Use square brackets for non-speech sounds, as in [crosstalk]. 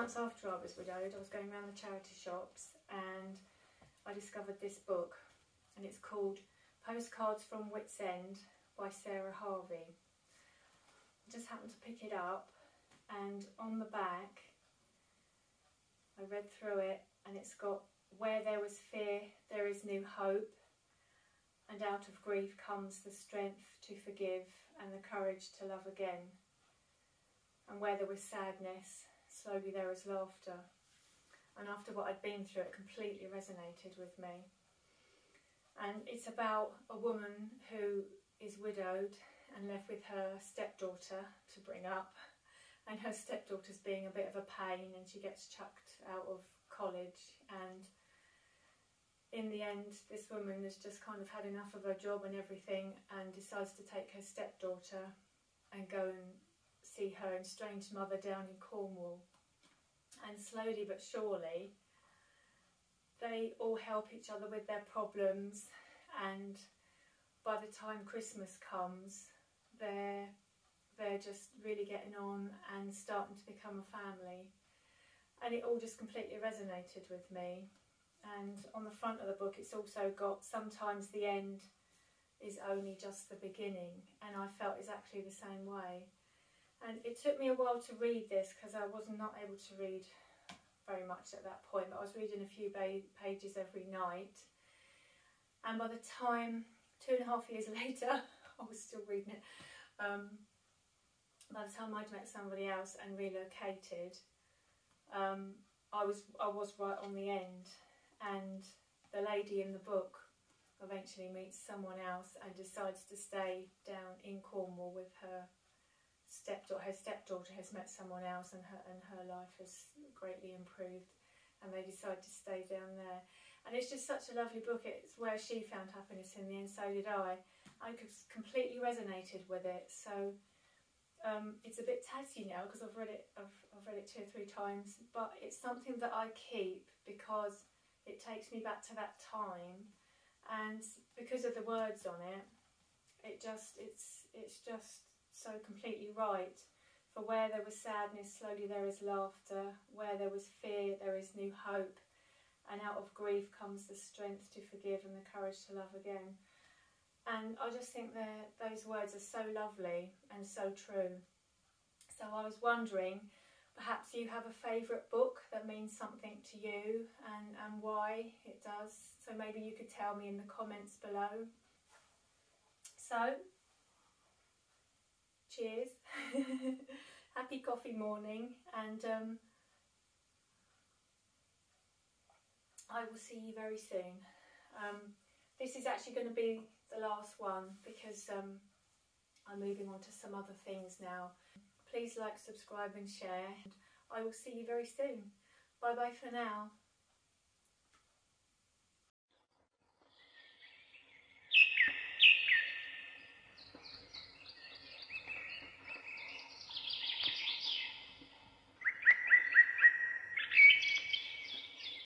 months after I was widowed, I was going around the charity shops and I discovered this book and it's called Postcards from Wits End by Sarah Harvey. I just happened to pick it up and on the back I read through it and it's got where there was fear there is new hope and out of grief comes the strength to forgive and the courage to love again and where there was sadness slowly there was laughter. And after what I'd been through it completely resonated with me. And it's about a woman who is widowed and left with her stepdaughter to bring up. And her stepdaughter's being a bit of a pain and she gets chucked out of college. And in the end this woman has just kind of had enough of her job and everything and decides to take her stepdaughter and go and see her estranged mother down in Cornwall. And slowly but surely they all help each other with their problems. And by the time Christmas comes they're they're just really getting on and starting to become a family. And it all just completely resonated with me. And on the front of the book it's also got sometimes the end is only just the beginning. And I felt exactly the same way and it took me a while to read this because I was not able to read very much at that point, but I was reading a few pages every night. And by the time, two and a half years [laughs] later, I was still reading it. Um, by the time I'd met somebody else and relocated, um, I was I was right on the end, and the lady in the book eventually meets someone else and decides to stay down in Cornwall with her stepdaughter, her stepdaughter has met someone else and her, and her life has greatly improved and they decide to stay down there. And it's just such a lovely book. It's where she found happiness in the end, so did I. I completely resonated with it. So um, it's a bit tatty now because I've read it. I've, I've read it two or three times, but it's something that I keep because it takes me back to that time, and because of the words on it, it just it's it's just so completely right. For where there was sadness, slowly there is laughter. Where there was fear, there is new hope. And out of grief comes the strength to forgive and the courage to love again. And I just think that those words are so lovely and so true. So I was wondering, perhaps you have a favourite book that means something to you and, and why it does. So maybe you could tell me in the comments below. So cheers. [laughs] Happy coffee morning and um, I will see you very soon. Um, this is actually going to be the last one because um, I'm moving on to some other things now. Please like, subscribe and share. I will see you very soon. Bye bye for now.